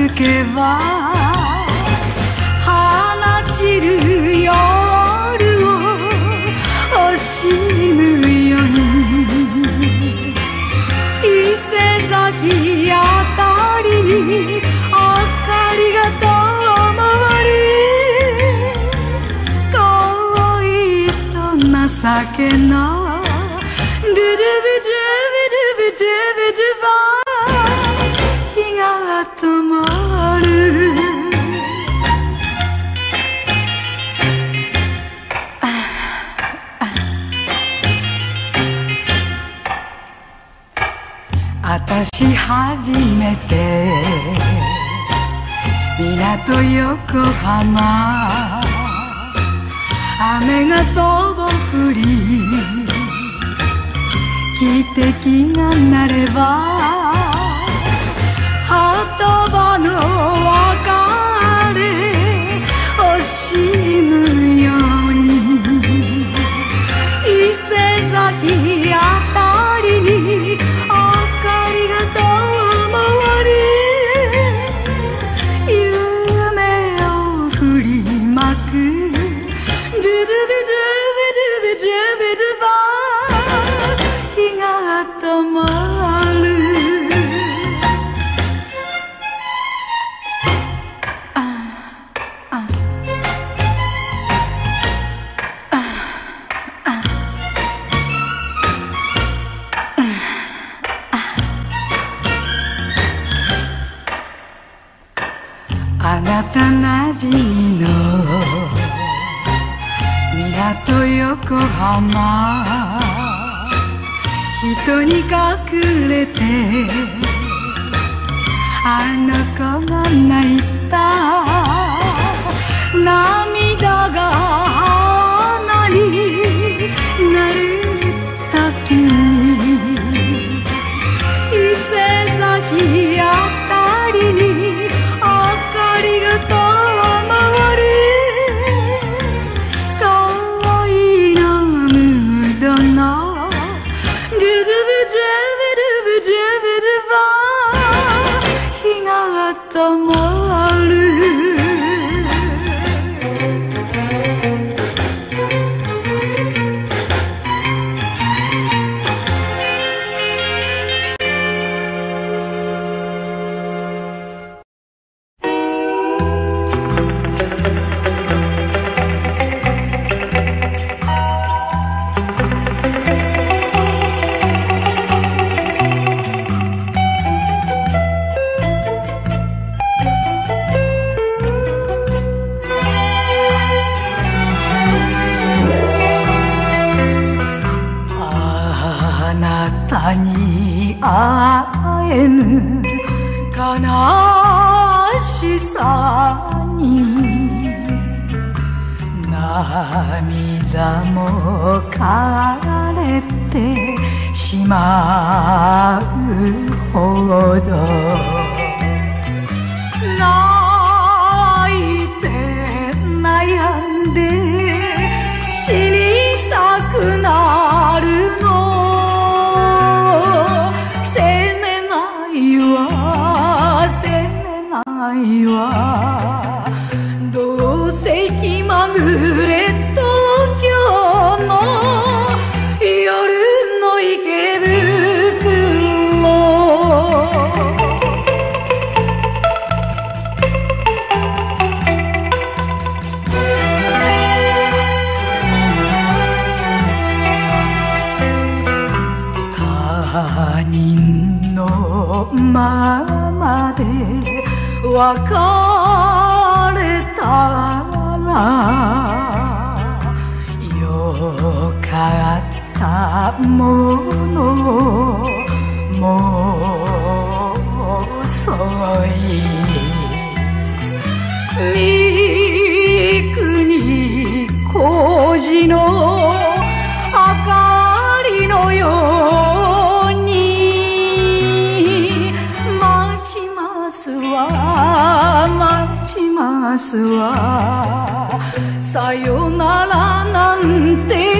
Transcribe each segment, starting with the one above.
吹けば放ちる夜を惜しむように伊勢崎あたりに明かりが灯り遠いと情けな。ドゥルビジュビルビジュビジュバし初めて港横浜雨がそぼ降り汽笛が鳴れば鳩場の別れ惜しむように伊勢崎横浜。人に隠れてあの子が泣いた。涙が day 別れたらよかったもの。もう遅い。ますわ。さよならなんて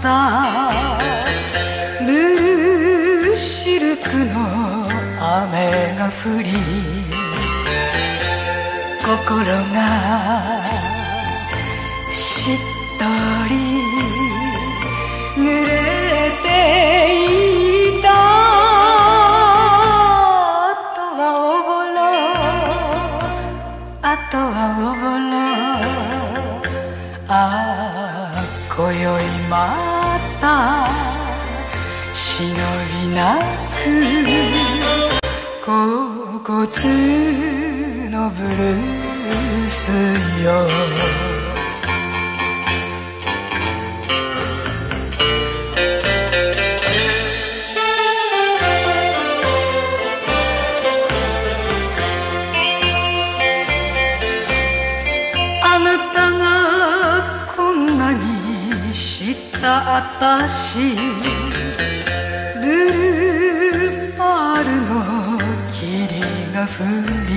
った。ブルーシルクの雨が降り心がしっ甲骨のブルースよ。あなたがこんなにした私。が降り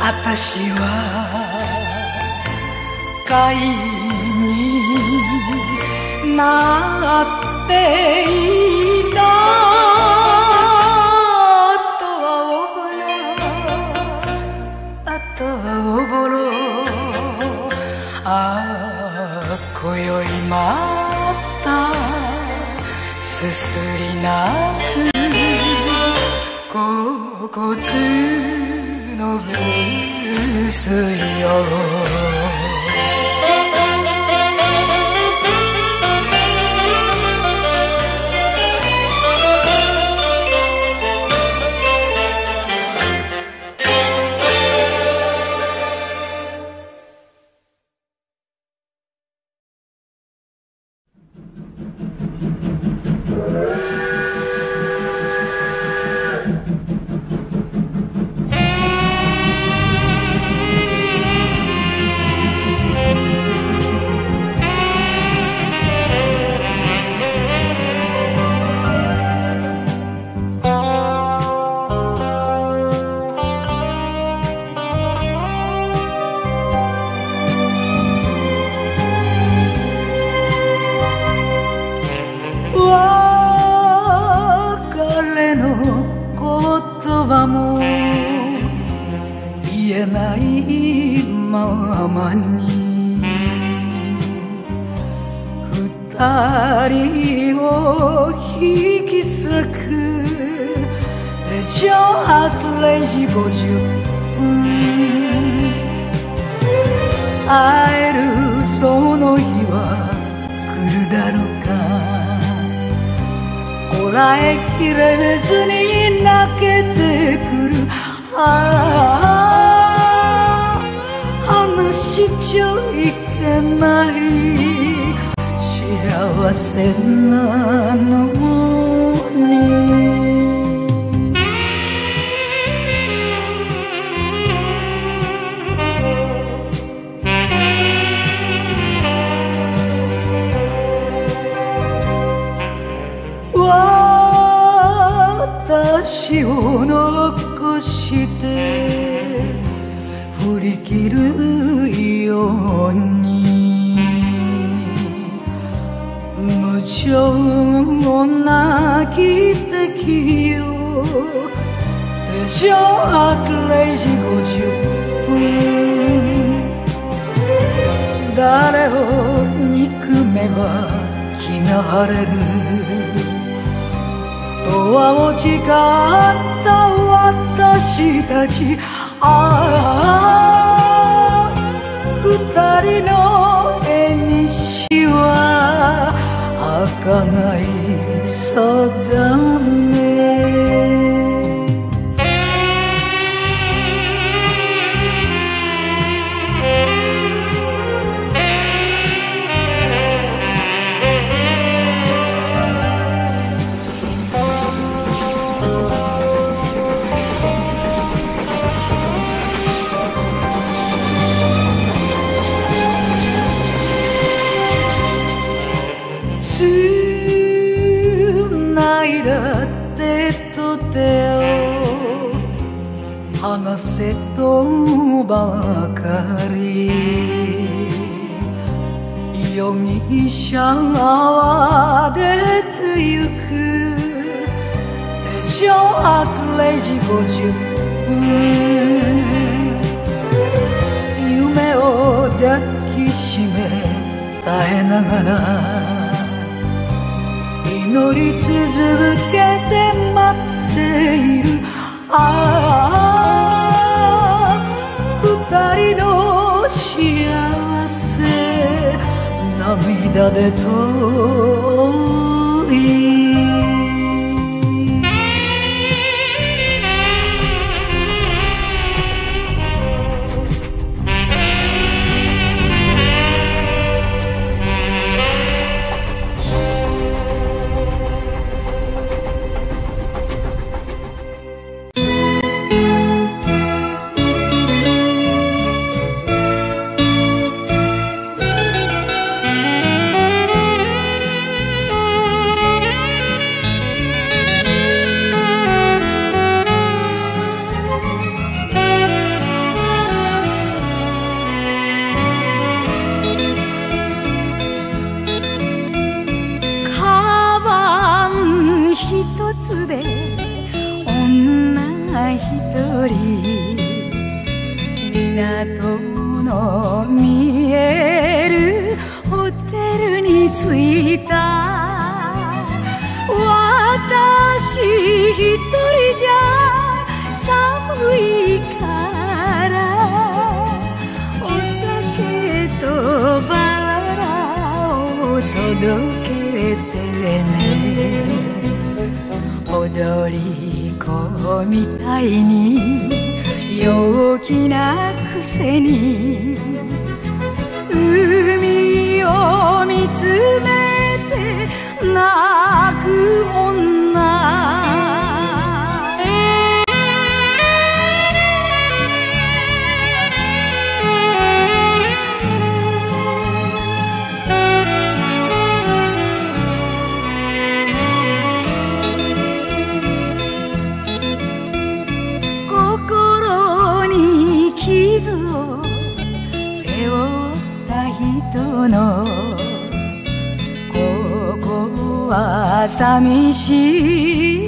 私は貝になっていた。あとはおぼろあとはおぼろああ今宵また。すすり泣く骨のブルースよ「手錠8 0時50分会えるその日は来るだろうか。こらえきれずに泣けてくる。ああ話しちゃいけない。幸せなの。か情な奇跡よ手錠あ0時50分誰を憎めば気が晴れるドアを誓った私たちああ二人の絵にしは儚い定めばかり容疑者は出てゆく手錠0時50分夢を抱きしめ耐えながら祈り続けて待っているああ涙で私一人じゃ寒いからお酒とバラを届けてね踊り子みたいに陽気なくせに海を見つめて泣くは寂し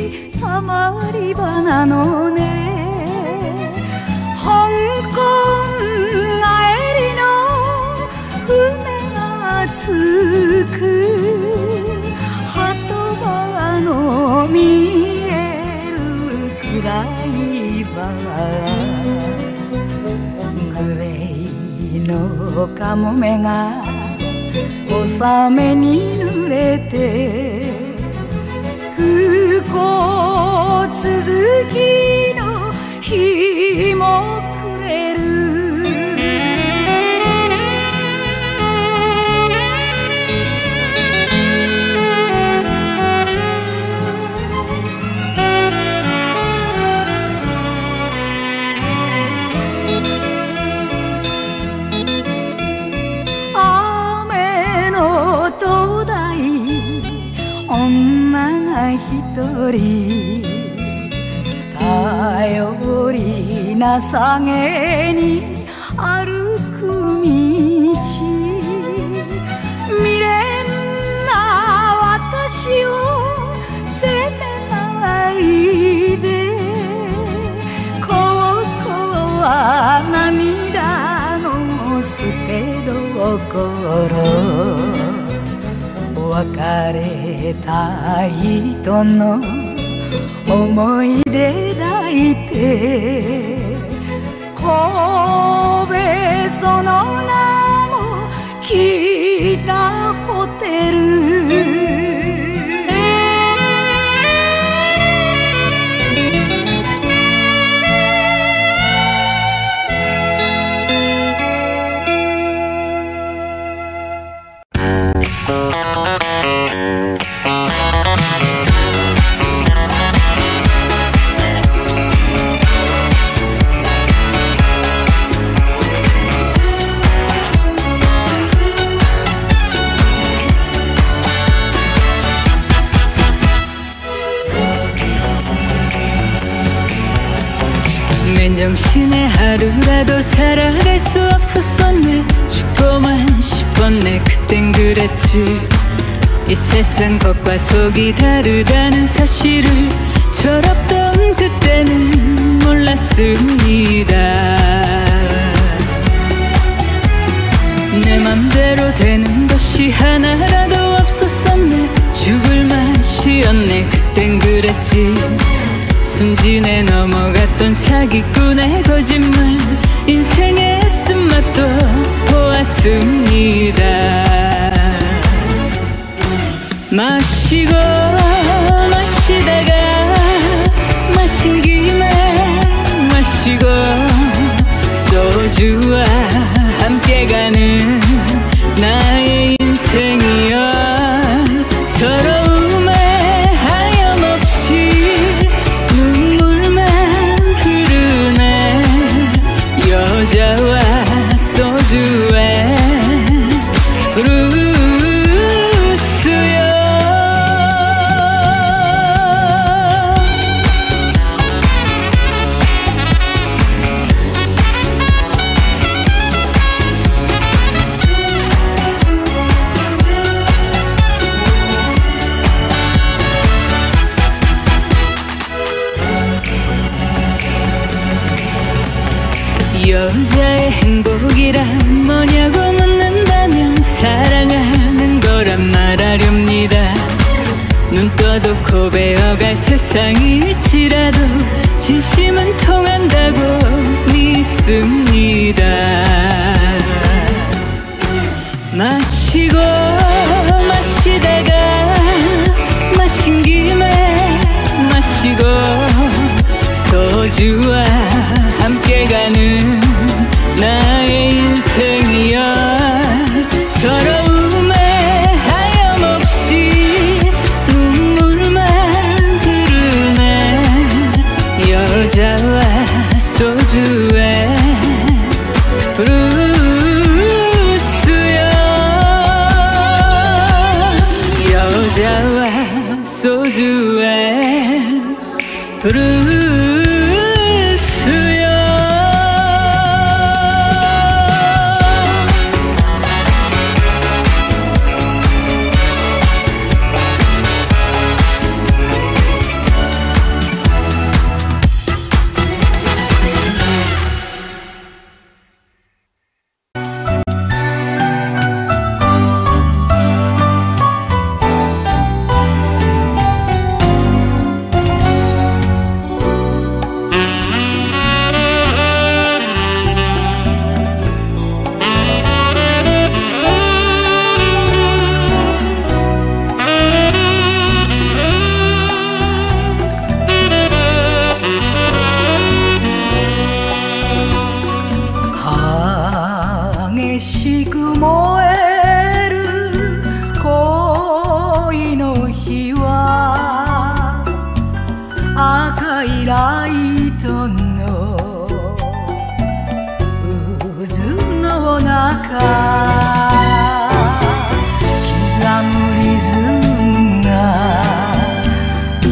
い。たまり場なのね。香港帰りの船が着く。鳩場の見える暗い場。グレイのカモメが小雨に濡れて。不幸続きの日も暮れる。一人頼りなさげに歩く道。未練な私を責めないでここは涙の捨てどころ。別れたの思い出抱いて神戸その名もたラの渦の中刻むリズムが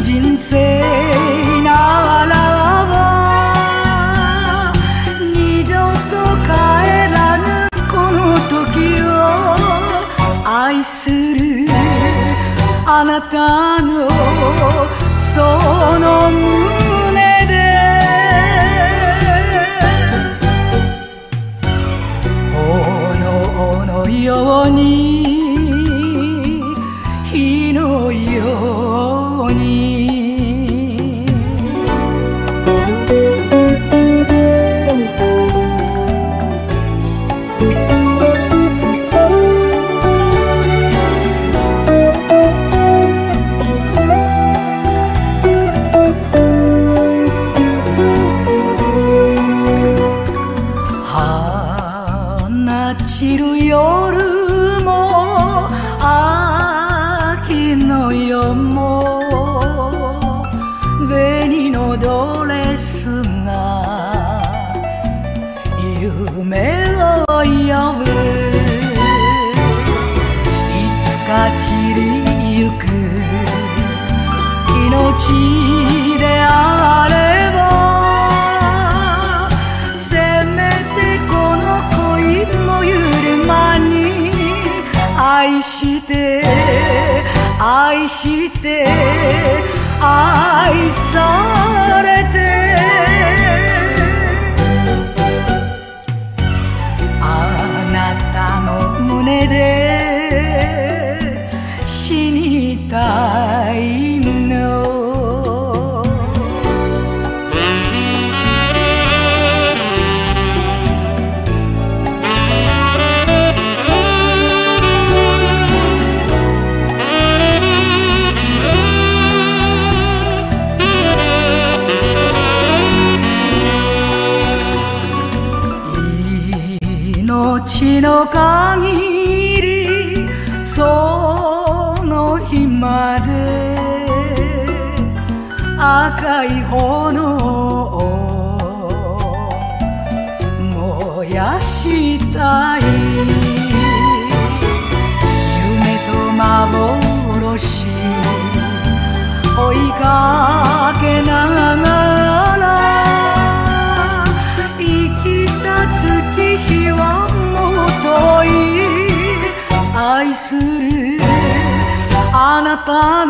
人生なわらわ二度と帰らぬこの時を愛するあなたのその胸散りゆく。命であればせめてこの恋もゆる間に愛して愛して愛されて追いかけながら生きた月日はもとい愛するあなたの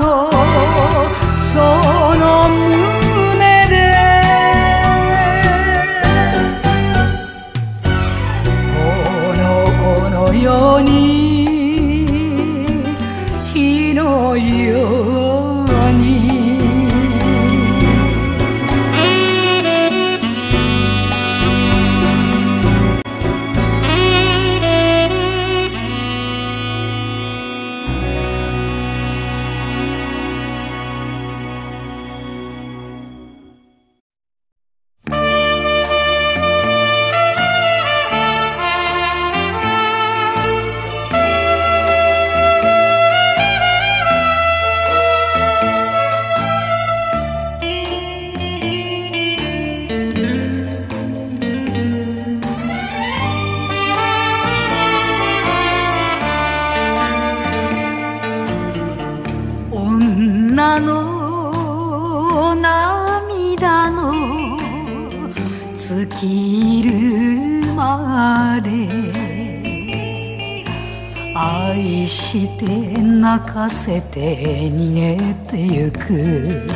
愛して泣かせて逃げてゆく。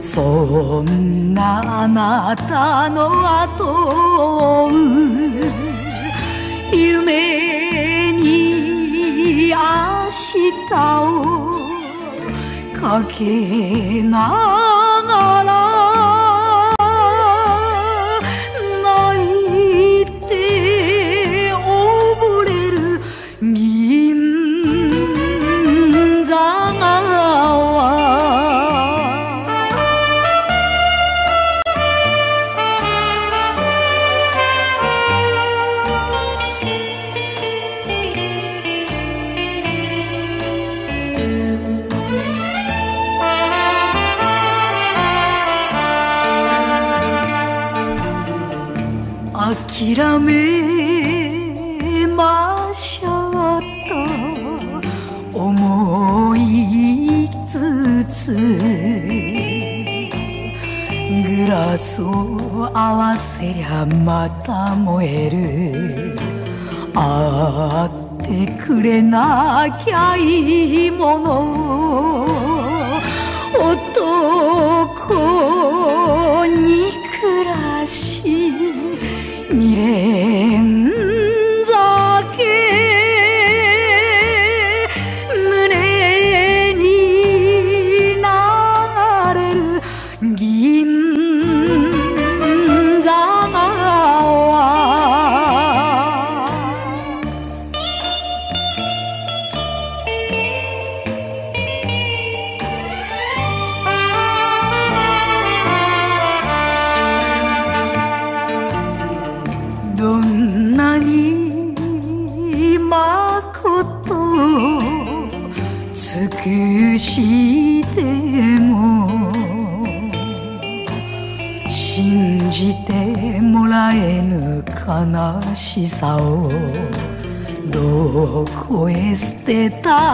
そんなあなたの後を追う。夢に明日をかけなが諦めましょうと思いつつグラスを合わせりゃまた燃える。あってくれなきゃいいもの。しさをどこへ捨てた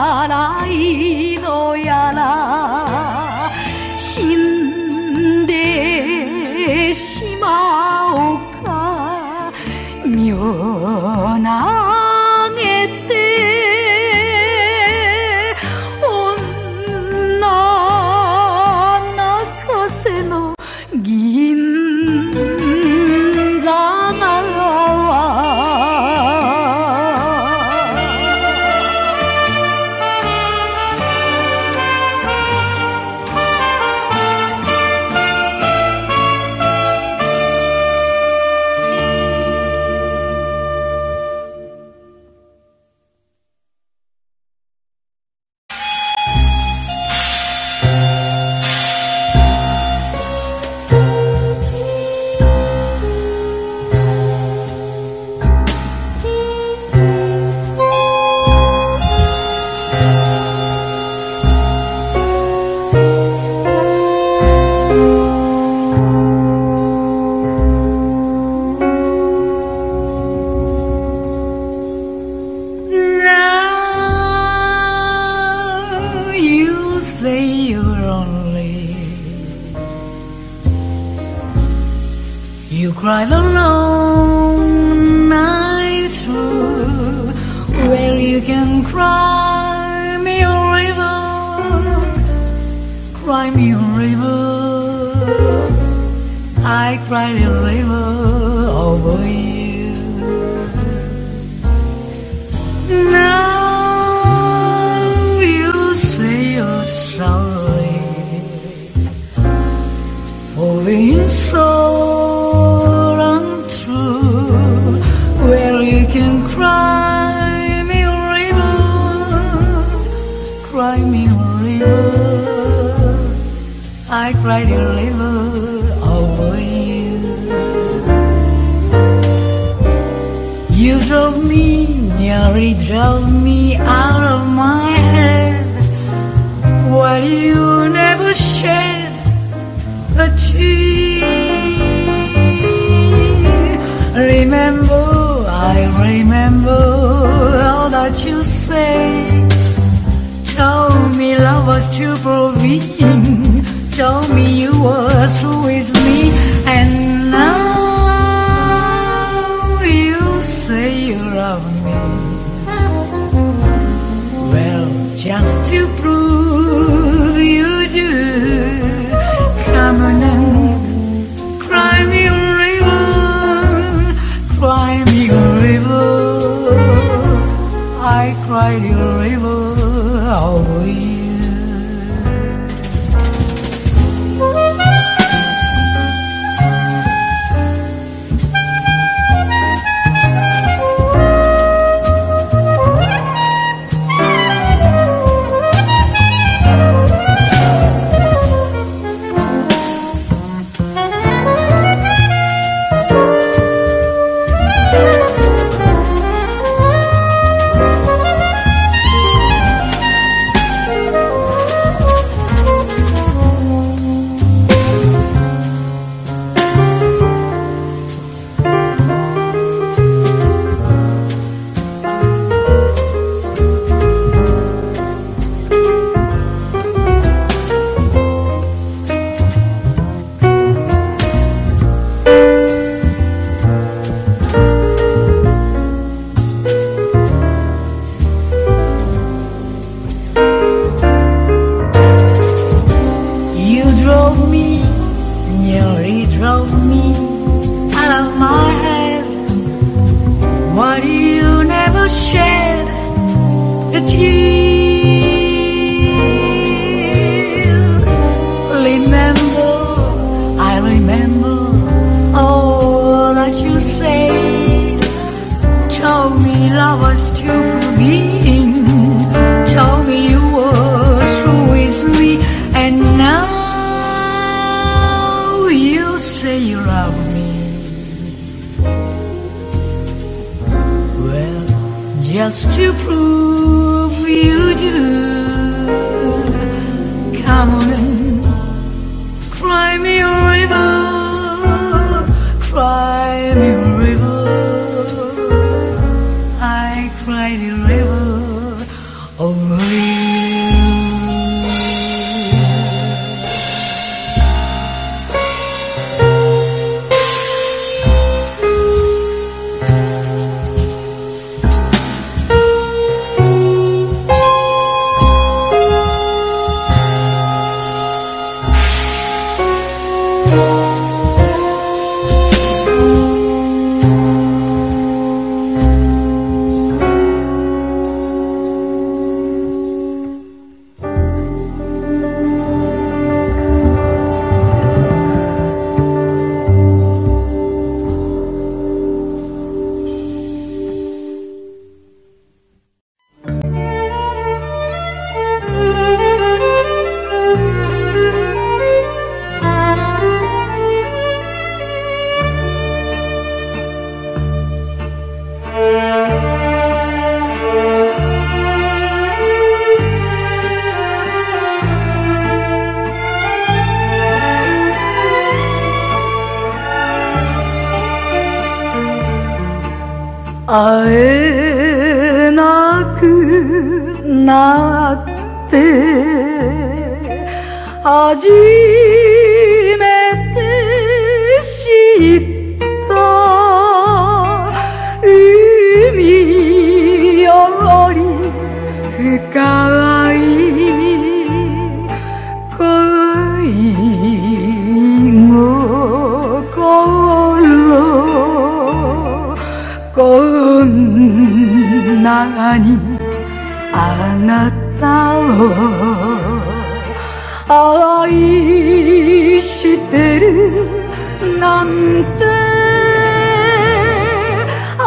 being so untrue, where well, you can cry me a river, cry me a river. I cried a river over you. You drove me, nearly drove me out of my head. What you What you say. Tell me love was true for being. Tell me you were true is just to prove you do. て初めて知った海より深い恋心。こんなにあなたたを愛してるなんてあ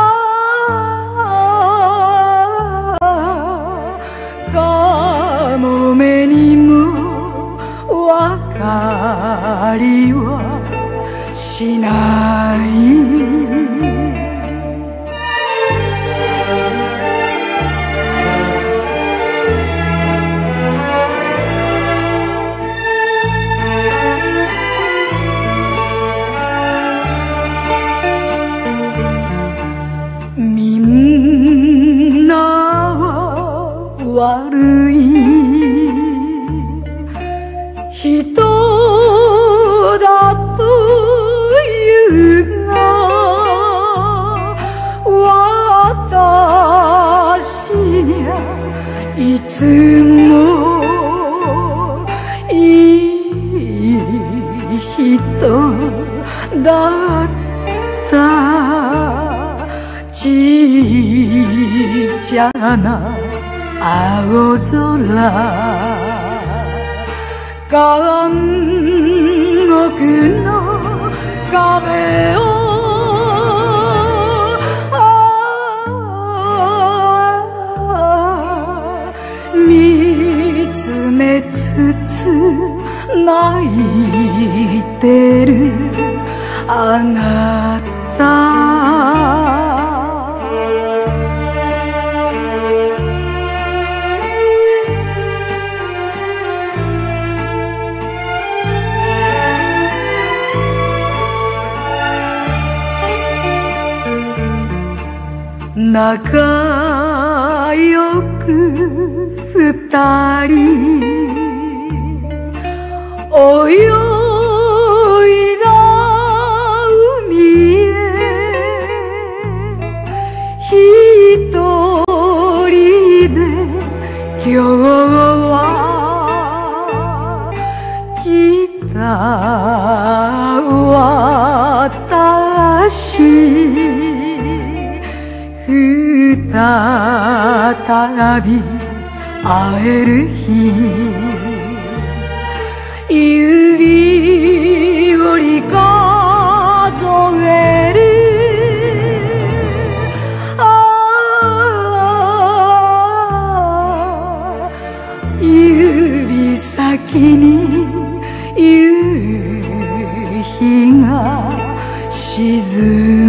あかもめにもわかりはしない仲良く二人。泳いだ海へ一人で今日再び会える日指折り数える。ああ指先に夕日が沈む。